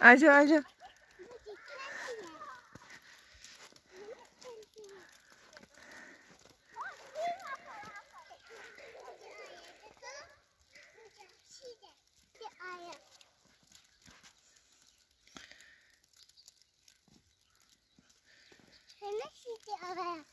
Acı acı. Sen nasıl araya?